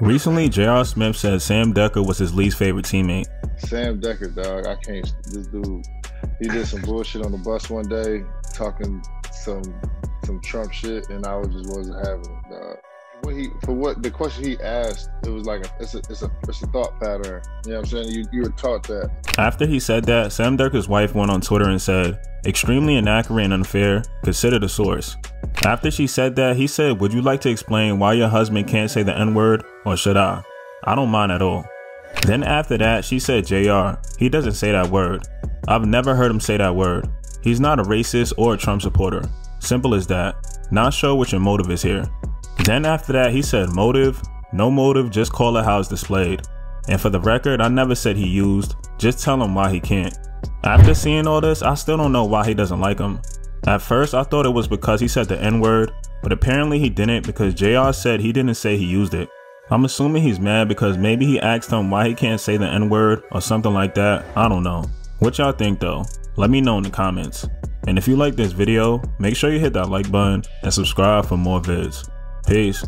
Recently, J.R. Smith said Sam Dekker was his least favorite teammate. Sam Dekker, dog. I can't. This dude, he did some bullshit on the bus one day, talking some some Trump shit, and I was just wasn't having it, dog. What he for what the question he asked, it was like a it's a it's a it's a thought pattern. You know what I'm saying? You you were taught that. After he said that, Sam Dekker's wife went on Twitter and said, "Extremely inaccurate and unfair. Consider the source." After she said that, he said, Would you like to explain why your husband can't say the N word, or should I? I don't mind at all. Then after that, she said, JR, he doesn't say that word. I've never heard him say that word. He's not a racist or a Trump supporter. Simple as that. Not sure what your motive is here. Then after that, he said, Motive? No motive, just call it how it's displayed. And for the record, I never said he used, just tell him why he can't. After seeing all this, I still don't know why he doesn't like him. At first, I thought it was because he said the N word, but apparently he didn't because JR said he didn't say he used it. I'm assuming he's mad because maybe he asked him why he can't say the N word or something like that. I don't know. What y'all think though? Let me know in the comments. And if you like this video, make sure you hit that like button and subscribe for more vids. Peace.